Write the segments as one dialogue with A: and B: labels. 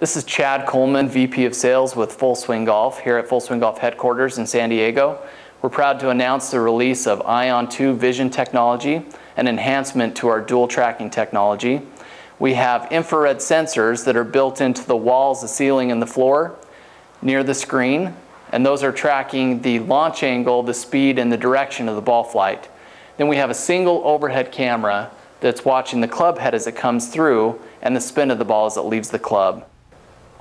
A: This is Chad Coleman, VP of Sales with Full Swing Golf here at Full Swing Golf headquarters in San Diego. We're proud to announce the release of ION 2 Vision technology, an enhancement to our dual tracking technology. We have infrared sensors that are built into the walls, the ceiling, and the floor near the screen, and those are tracking the launch angle, the speed, and the direction of the ball flight. Then we have a single overhead camera that's watching the club head as it comes through and the spin of the ball as it leaves the club.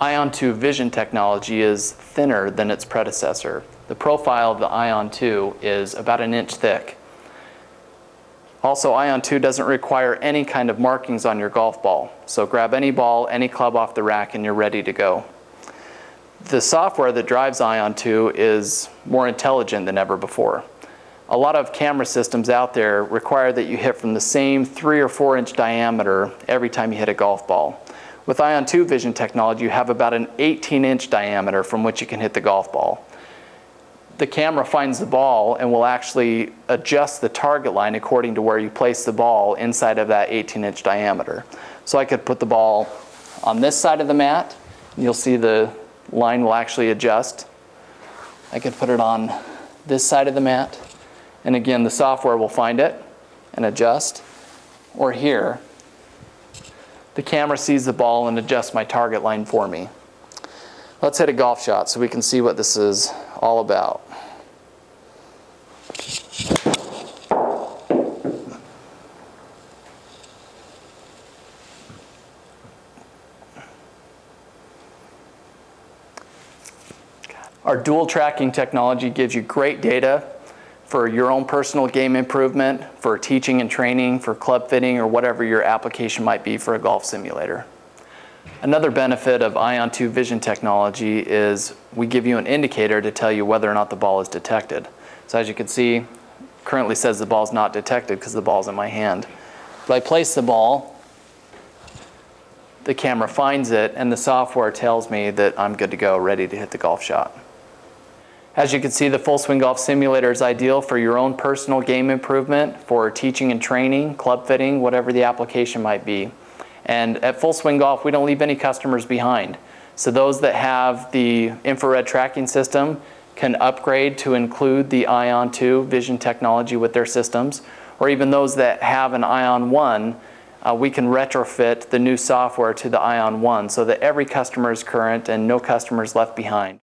A: ION 2 vision technology is thinner than its predecessor. The profile of the ION 2 is about an inch thick. Also, ION 2 doesn't require any kind of markings on your golf ball. So grab any ball, any club off the rack, and you're ready to go. The software that drives ION 2 is more intelligent than ever before. A lot of camera systems out there require that you hit from the same three or four inch diameter every time you hit a golf ball. With ION 2 vision technology, you have about an 18 inch diameter from which you can hit the golf ball. The camera finds the ball and will actually adjust the target line according to where you place the ball inside of that 18 inch diameter. So I could put the ball on this side of the mat, and you'll see the line will actually adjust. I could put it on this side of the mat, and again, the software will find it and adjust. Or here, the camera sees the ball and adjusts my target line for me. Let's hit a golf shot so we can see what this is all about. Our dual tracking technology gives you great data for your own personal game improvement, for teaching and training, for club fitting, or whatever your application might be for a golf simulator. Another benefit of ION 2 vision technology is we give you an indicator to tell you whether or not the ball is detected. So as you can see, currently says the ball is not detected because the ball is in my hand. If I place the ball, the camera finds it and the software tells me that I'm good to go, ready to hit the golf shot. As you can see, the Full Swing Golf Simulator is ideal for your own personal game improvement, for teaching and training, club fitting, whatever the application might be. And at Full Swing Golf, we don't leave any customers behind. So those that have the infrared tracking system can upgrade to include the ION 2 vision technology with their systems, or even those that have an ION 1, uh, we can retrofit the new software to the ION 1 so that every customer is current and no customers left behind.